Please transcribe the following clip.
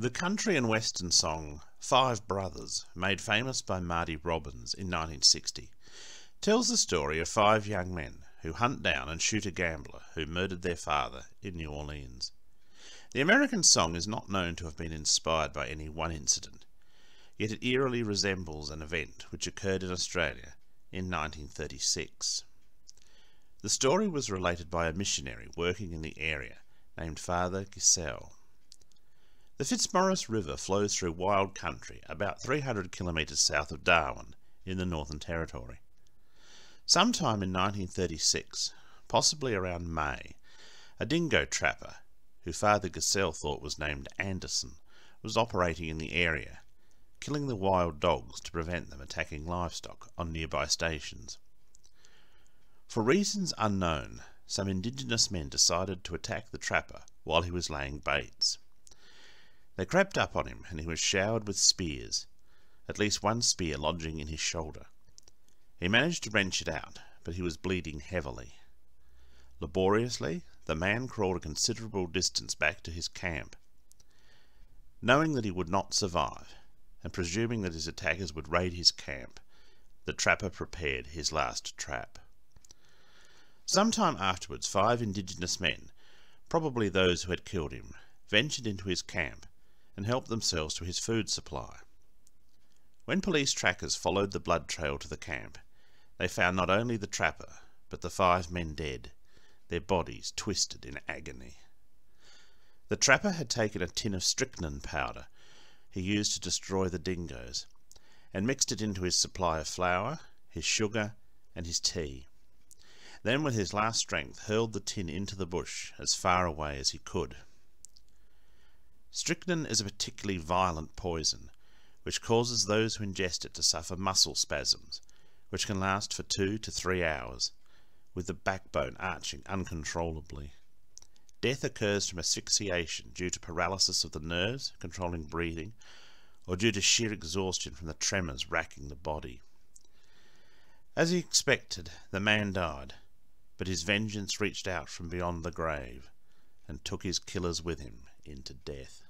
The country and western song Five Brothers, made famous by Marty Robbins in 1960, tells the story of five young men who hunt down and shoot a gambler who murdered their father in New Orleans. The American song is not known to have been inspired by any one incident, yet it eerily resembles an event which occurred in Australia in 1936. The story was related by a missionary working in the area named Father Giselle. The Fitzmaurice River flows through wild country about 300 kilometres south of Darwin in the Northern Territory. Sometime in 1936, possibly around May, a dingo trapper, who Father Giselle thought was named Anderson, was operating in the area, killing the wild dogs to prevent them attacking livestock on nearby stations. For reasons unknown, some indigenous men decided to attack the trapper while he was laying baits. They crept up on him and he was showered with spears, at least one spear lodging in his shoulder. He managed to wrench it out, but he was bleeding heavily. Laboriously, the man crawled a considerable distance back to his camp. Knowing that he would not survive, and presuming that his attackers would raid his camp, the trapper prepared his last trap. Some time afterwards, five indigenous men, probably those who had killed him, ventured into his camp and helped themselves to his food supply. When police trackers followed the blood trail to the camp, they found not only the trapper, but the five men dead, their bodies twisted in agony. The trapper had taken a tin of strychnine powder he used to destroy the dingoes, and mixed it into his supply of flour, his sugar, and his tea then with his last strength hurled the tin into the bush as far away as he could. Strychnine is a particularly violent poison, which causes those who ingest it to suffer muscle spasms, which can last for two to three hours, with the backbone arching uncontrollably. Death occurs from asphyxiation due to paralysis of the nerves controlling breathing, or due to sheer exhaustion from the tremors racking the body. As he expected, the man died, but his vengeance reached out from beyond the grave and took his killers with him into death.